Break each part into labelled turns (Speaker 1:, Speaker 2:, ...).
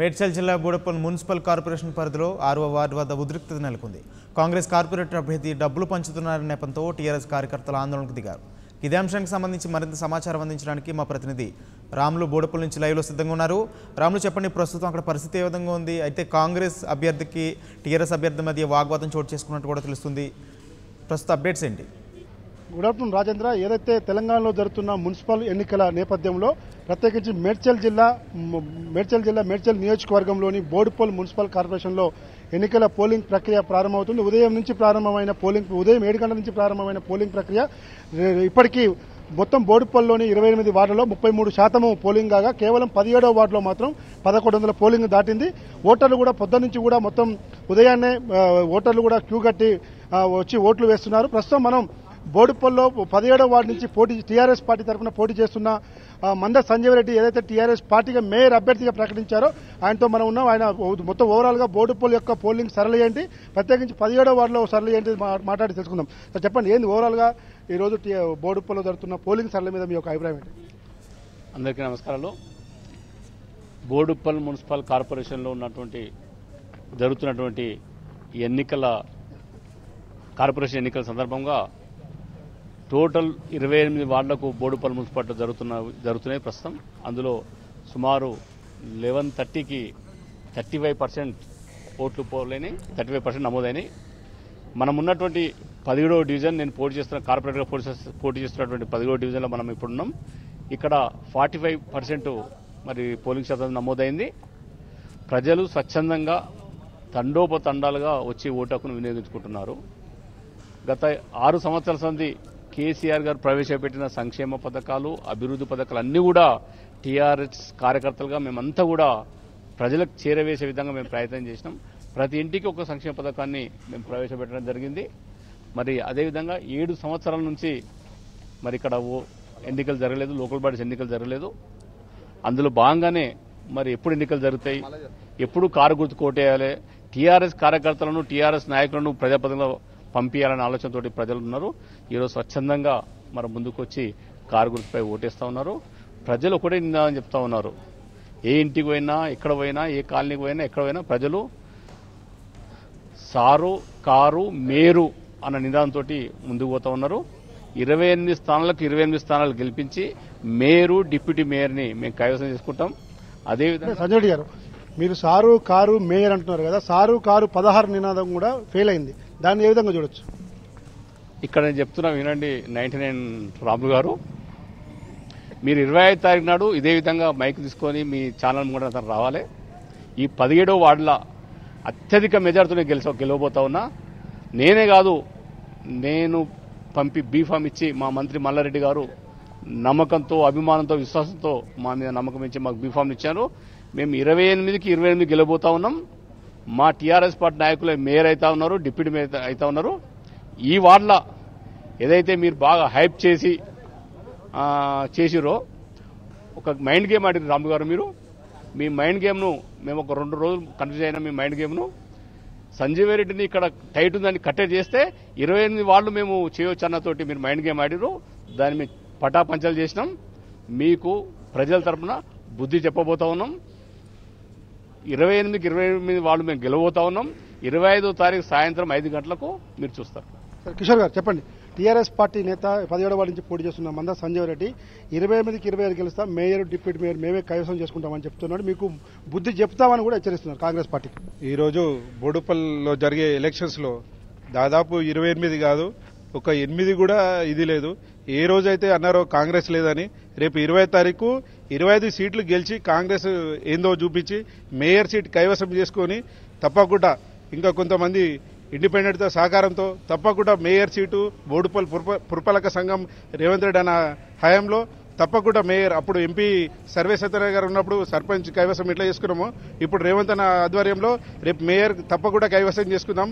Speaker 1: మేడ్చల్ జిల్లా Boduppal municipal corporation పరిధిలో ఆరవ వార్డు వద్ద ఉద్రిక్తత నెలకొంది. కాంగ్రెస్ కార్పొరేటర్ అభ్యర్థి డబ్బులు పంచుతున్నారనే నేపంతో టీఆర్ఎస్ కార్యకర్తలు ఆందోళనకు దిగారు. ఇదే అంశానికి సంబంధించి మరింత సమాచారం అందించడానికి మా ప్రతినిధి రాములు బోడపల్ నుంచి లైవ్లో సిద్ధంగా ఉన్నారు. రాములు చెప్పండి ప్రస్తుతం అక్కడ పరిస్థితి ఏ విధంగా ఉంది? అయితే కాంగ్రెస్ అభ్యర్థికి టీఆర్ఎస్ అభ్యర్థి మధ్య వాగ్వాదం చోటు చేసుకున్నట్టు కూడా తెలుస్తుంది. ప్రస్తుత అప్డేట్స్ ఏంటి?
Speaker 2: గుడ్ ఆఫ్టర్నూన్ రాజేంద్ర ఏదైతే తెలంగాణలో జరుగుతున్న మున్సిపల్ ఎన్నికల నేపథ్యంలో ప్రత్యేకించి మేడ్చల్ జిల్లా మేడ్చల్ జిల్లా మేడ్చల్ నియోజకవర్గంలోని బోడుపల్ మున్సిపల్ కార్పొరేషన్లో ఎన్నికల పోలింగ్ ప్రక్రియ ప్రారంభమవుతుంది. ఉదయం నుంచి ప్రారంభమైన పోలింగ్ ఉదయం ఏడు గంటల నుంచి ప్రారంభమైన పోలింగ్ ప్రక్రియ ఇప్పటికీ మొత్తం బోడుపల్లిలోని ఇరవై ఎనిమిది వార్డులో ముప్పై మూడు శాతము పోలింగ్ కాగా కేవలం పదిహేడవ వార్డులో మాత్రం పదకొండు వందల పోలింగ్ దాటింది. ఓటర్లు కూడా పొద్దు నుంచి కూడా మొత్తం ఉదయాన్నే ఓటర్లు కూడా క్యూ కట్టి వచ్చి ఓట్లు వేస్తున్నారు. ప్రస్తుతం మనం బోడుపల్లో పదిహేడవ వార్డు నుంచి పోటీ టీఆర్ఎస్ పార్టీ తరఫున పోటీ చేస్తున్న మంద సంజయ్ రెడ్డి ఏదైతే టీఆర్ఎస్ పార్టీగా మేయర్ అభ్యర్థిగా ప్రకటించారో ఆయనతో మనం ఉన్నాం. ఆయన మొత్తం ఓవరాల్గా బోడుపల్ యొక్క పోలింగ్ సరళ ఏంటి? ప్రత్యేకించి పదిహేడవ వార్డులో సరళ ఏంటి మా- మాట్లాడి తెలుసుకుందాం. సార్ చెప్పండి ఏంది ఓవరాల్గా ఈరోజు ఈ రోజు బోడుపల్లో జరుగుతున్న పోలింగ్ సరళ మీద మీ యొక్క అభిప్రాయం ఏంటి?
Speaker 3: అందరికీ నమస్కారాలు. బోడుప్పల్ మున్సిపల్ కార్పొరేషన్లో ఉన్నటువంటి జరుగుతున్నటువంటి ఎన్నికల కార్పొరేషన్ ఎన్నికల సందర్భంగా టోటల్ ఇరవై ఎనిమిది వార్డులకు బోడుపల్ మున్సిపాలిటీ జరుగుతున్న జరుగుతున్నాయి ప్రస్తుతం. అందులో సుమారు లెవెన్ థర్టీకి థర్టీ ఫైవ్ పర్సెంట్ ఓట్లు పోలేని థర్టీ ఫైవ్ పర్సెంట్ నమోదైనాయి. మనం ఉన్నటువంటి పదిహేడవ డివిజన్ నేను పోటీ చేస్తున్న కార్పొరేటర్గా పోటీ పోటీ చేస్తున్నటువంటి పదిహేడవ డివిజన్లో మనం ఇప్పుడున్నాం ఇక్కడ ఫార్టీ ఫైవ్ పర్సెంట్ మరి పోలింగ్ శాతం నమోదైంది. ప్రజలు స్వచ్ఛందంగా తండోపతండాలుగా వచ్చి ఓటు హక్కును వినియోగించుకుంటున్నారు. గత ఆరు సంవత్సరాల సంది కేసీఆర్ గారు ప్రవేశపెట్టిన సంక్షేమ పథకాలు అభివృద్ధి పథకాలు అన్నీ కూడా టీఆర్ఎస్ కార్యకర్తలుగా మేమంతా కూడా ప్రజలకు చేరవేసే విధంగా మేము ప్రయత్నం చేసినాం. ప్రతి ఇంటికి ఒక సంక్షేమ పథకాన్ని మేము ప్రవేశపెట్టడం జరిగింది. మరి అదేవిధంగా ఏడు సంవత్సరాల నుంచి మరి ఇక్కడ ఓ- ఎన్నికలు జరగలేదు లోకల్ బాడీస్ ఎన్నికలు జరగలేదు. అందులో భాగంగానే మరి ఎప్పుడు ఎన్నికలు జరుగుతాయి ఎప్పుడు కారు గుర్తు కోటేయాలి టీఆర్ఎస్ కార్యకర్తలను టీఆర్ఎస్ నాయకులను ప్రజాపతిలో పంపించాలనే ఆలోచనతోటి ప్రజలు ఉన్నారు ఈరోజు స్వచ్ఛందంగా మరి ముందుకొచ్చి కారు గుర్తుపై ఓటేస్తా ఉన్నారు. ప్రజలు ఒకటే నినాదం చెప్తా ఉన్నారు. ఏ ఇంటికి పోయినా ఎక్కడ పోయినా ఏ కాలనీకి పోయినా ఎక్కడ పోయినా ప్రజలు సారు కారు మేరు అన్న నిదానంతో ముందుకు పోతా ఉన్నారు. ఇరవై ఎనిమిది స్థానాలకు ఇరవై ఎనిమిది స్థానాలు గెలిపించి మేరు డిప్యూటీ మేయర్ని మేము కైవసం చేసుకుంటాం. అదేవిధంగా
Speaker 2: సంజయ్ గారు మీరు సారు కారు మేయర్ అంటున్నారు కదా సారు కారు పదహారు నినాదం కూడా ఫెయిల్ అయింది. దాన్ని ఏ విధంగా చూడొచ్చు?
Speaker 3: ఇక్కడ నేను చెప్తున్నా వినండి నైన్టీ నైన్ రాములు గారు. మీరు ఇరవై ఐదు తారీఖు నాడు ఇదే విధంగా మైక్ తీసుకొని మీ ఛానల్ కూడా అతను రావాలి. ఈ పదిహేడో వార్డుల అత్యధిక మెజార్టీతో గెలిచ గెలవబోతా ఉన్నా నేనే కాదు నేను పంపి బీఫామ్ ఇచ్చి మా మంత్రి మల్లారెడ్డి గారు నమ్మకంతో అభిమానంతో విశ్వాసంతో మా మీద నమ్మకం ఇచ్చి మాకు బీఫామ్ ఇచ్చారు. మేము ఇరవై ఎనిమిదికి ఇరవై ఎనిమిది గెలవబోతా ఉన్నాం. మా టీఆర్ఎస్ పార్టీ నాయకులే మేయర్ అవుతా ఉన్నారు డిప్యూటీ మేయర్ అవుతా ఉన్నారు. ఈ వార్డుల ఏదైతే మీరు బాగా హైప్ చేసి చేసిరో ఒక మైండ్ గేమ్ ఆడిరు రాము గారు మీరు. మీ మైండ్ గేమ్ను మేము ఒక రెండు రోజులు కన్ఫ్యూజ్ అయిన మీ మైండ్ గేమ్ను. సంజీవ రెడ్డిని ఇక్కడ టైట్ ఉందని కట్టే చేస్తే ఇరవై ఎనిమిది వాళ్ళు మేము చేయొచ్చు అన్నతోటి మీరు మైండ్ గేమ్ ఆడిరు దాన్ని మేము పటాపంచలు చేసినాం. మీకు ప్రజల తరపున బుద్ధి చెప్పబోతా ఉన్నాం. ఇరవై ఎనిమిదికి ఇరవై ఎనిమిది వాళ్ళు మేము గెలవబోతా ఉన్నాం. ఇరవై ఐదో తారీఖు సాయంత్రం ఐదు గంటలకు మీరు చూస్తారు.
Speaker 2: సార్ కిషోర్ గారు చెప్పండి. టీఆర్ఎస్ పార్టీ నేత పదిహేడవ వార్డు నుంచి పోటీ చేస్తున్న మంద సంజయ్ రెడ్డి ఇరవై ఎనిమిదికి ఇరవై ఐదు గెలుస్తాం మేయర్ డిప్యూటీ మేయర్ మేమే కైవసం చేసుకుంటామని చెప్తున్నాడు. మీకు బుద్ధి చెప్తామని కూడా హెచ్చరిస్తున్నారు కాంగ్రెస్ పార్టీకి.
Speaker 4: ఈరోజు బోడుపల్లో జరిగే ఎలక్షన్స్లో దాదాపు ఇరవై ఎనిమిది కాదు ఒక ఎనిమిది కూడా ఇది లేదు. ఏ రోజైతే అన్నారో కాంగ్రెస్ లేదని రేపు ఇరవై తారీఖు ఇరవై ఐదు సీట్లు గెలిచి కాంగ్రెస్ ఏందో చూపించి మేయర్ సీట్ కైవసం చేసుకొని తప్పకుండా ఇంకా కొంతమంది ఇండిపెండెంట్తో సహకారంతో తప్పకుండా మేయర్ సీటు బోడుపల్ పురప- పురపాలక సంఘం రేవంత్ రెడ్డి అన్న హయాంలో తప్పకుండా మేయర్ అప్పుడు ఎంపీ సర్వే సత్యనారాయణ గారు ఉన్నప్పుడు సర్పంచ్ కైవసం ఇట్లా చేసుకున్నాము ఇప్పుడు రేవంత్ అన్న ఆధ్వర్యంలో రేపు మేయర్ తప్పకుండా కైవసం చేసుకుందాం.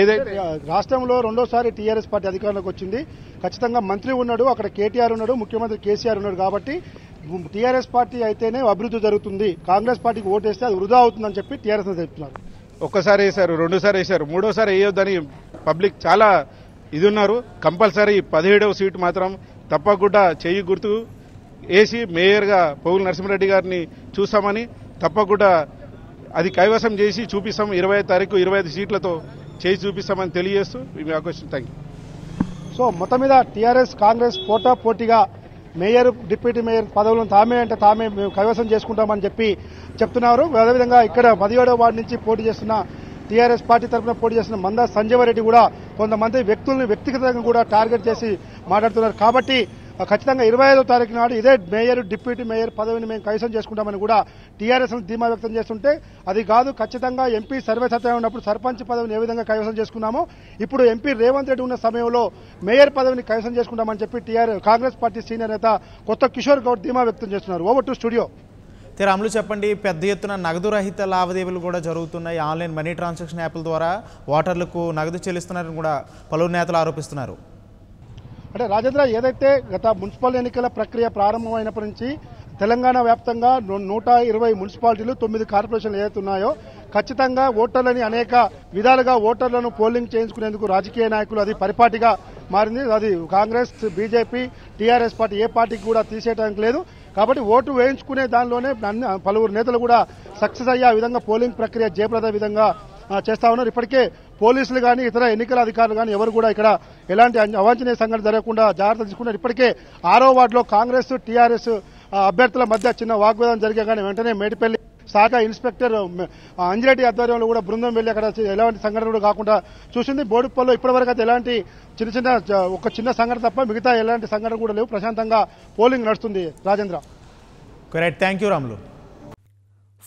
Speaker 4: ఏదైతే
Speaker 2: రాష్ట్రంలో రెండోసారి టీఆర్ఎస్ పార్టీ అధికారంలోకి వచ్చింది ఖచ్చితంగా మంత్రి ఉన్నాడు అక్కడ కేటీఆర్ ఉన్నాడు ముఖ్యమంత్రి కేసీఆర్ ఉన్నాడు కాబట్టి టీఆర్ఎస్ పార్టీ అయితేనే అభివృద్ధి జరుగుతుంది. కాంగ్రెస్ పార్టీకి ఓటేస్తే అది వృధా అవుతుందని చెప్పి టీఆర్ఎస్ చెప్తున్నారు.
Speaker 4: ఒక్కసారి వేశారు రెండోసారి వేశారు మూడోసారి వేయొద్దని పబ్లిక్ చాలా ఇది ఉన్నారు. కంపల్సరీ పదిహేడవ సీటు మాత్రం తప్పకుండా చెయ్యి గుర్తు వేసి మేయర్గా పౌలు నరసింహారెడ్డి గారిని చూస్తామని తప్పకుండా అది కైవసం చేసి చూపిస్తాం. ఇరవై తారీఖు ఇరవై ఐదు సీట్లతో చేసి చూపిస్తామని తెలియజేస్తూ మీ అవకాశం థ్యాంక్ యూ
Speaker 2: సో మొత్తం మీద టీఆర్ఎస్ కాంగ్రెస్ పోటా పోటీగా మేయర్ డిప్యూటీ మేయర్ పదవులను తామే అంటే తామే మేము కైవసం చేసుకుంటామని చెప్పి చెప్తున్నారు. అదేవిధంగా ఇక్కడ పదిహేడవ వార్డు నుంచి పోటీ చేస్తున్న టీఆర్ఎస్ పార్టీ తరఫున పోటీ చేస్తున్న మందా సంజయ్ రెడ్డి కూడా కొంతమంది వ్యక్తులను వ్యక్తిగతంగా కూడా టార్గెట్ చేసి మాట్లాడుతున్నారు. కాబట్టి ఖచ్చితంగా ఇరవై ఐదో తారీఖు నాడు ఇదే మేయర్ డిప్యూటీ మేయర్ పదవిని మేము కైసం చేసుకుంటామని కూడా టీఆర్ఎస్ ధీమా వ్యక్తం చేస్తుంటే అది కాదు ఖచ్చితంగా ఎంపీ సర్వే సత్యం ఉన్నప్పుడు సర్పంచ్ పదవిని ఏ విధంగా కైవసం చేసుకున్నామో ఇప్పుడు ఎంపీ రేవంత్ రెడ్డి ఉన్న సమయంలో మేయర్ పదవిని కైవసం చేసుకుంటామని చెప్పి టీఆర్ కాంగ్రెస్ పార్టీ సీనియర్ నేత కొత్త కిషోర్ గౌడ్ ధీమా వ్యక్తం చేస్తున్నారు. ఓవర్ టు స్టూడియో
Speaker 1: రాములు చెప్పండి. పెద్ద ఎత్తున నగదు రహిత లావాదేవీలు కూడా జరుగుతున్నాయి. ఆన్లైన్ మనీ ట్రాన్సాక్షన్ యాప్ల ద్వారా ఓటర్లకు నగదు చెల్లిస్తున్నారని కూడా పలువురు నేతలు ఆరోపిస్తున్నారు.
Speaker 2: అంటే రాజేంద్ర ఏదైతే గత మున్సిపల్ ఎన్నికల ప్రక్రియ ప్రారంభమైనప్పటి నుంచి తెలంగాణ వ్యాప్తంగా నూట ఇరవై మున్సిపాలిటీలు తొమ్మిది కార్పొరేషన్లు ఏదైతే ఉన్నాయో ఖచ్చితంగా ఓటర్లని అనేక విధాలుగా ఓటర్లను పోలింగ్ చేయించుకునేందుకు రాజకీయ నాయకులు అది పరిపాటిగా మారింది. అది కాంగ్రెస్ బీజేపీ టీఆర్ఎస్ పార్టీ ఏ పార్టీకి కూడా తీసేయడానికి లేదు. కాబట్టి ఓటు వేయించుకునే దానిలోనే పలువురు నేతలు కూడా సక్సెస్ అయ్యే విధంగా పోలింగ్ ప్రక్రియ జయప్రద విధంగా చేస్తా ఉన్నారు. ఇప్పటికే పోలీసులు కానీ ఇతర ఎన్నికల అధికారులు కానీ ఎవరు కూడా ఇక్కడ ఎలాంటి అన్- అవాంఛనీయ సంఘటన జరగకుండా జాగ్రత్త తీసుకున్నారు ఇప్పటికే ఆరో వార్డులో కాంగ్రెస్ టీఆర్ఎస్ అభ్యర్థుల మధ్య చిన్న వాగ్వాదం జరిగే కానీ వెంటనే మేడిపల్లి శాఖ ఇన్స్పెక్టర్ అంజిరెడ్డి ఆధ్వర్యంలో కూడా బృందం వెళ్ళి అక్కడ ఎలాంటి సంఘటన కూడా కాకుండా చూసింది. బోడుప్పల్లో ఇప్పటివరకు అయితే ఎలాంటి చిన్న చిన్న ఒక చిన్న సంఘటన తప్ప మిగతా ఎలాంటి సంఘటన కూడా లేవు. ప్రశాంతంగా పోలింగ్ నడుస్తుంది Rajendra.
Speaker 1: Correct thank you Ramulu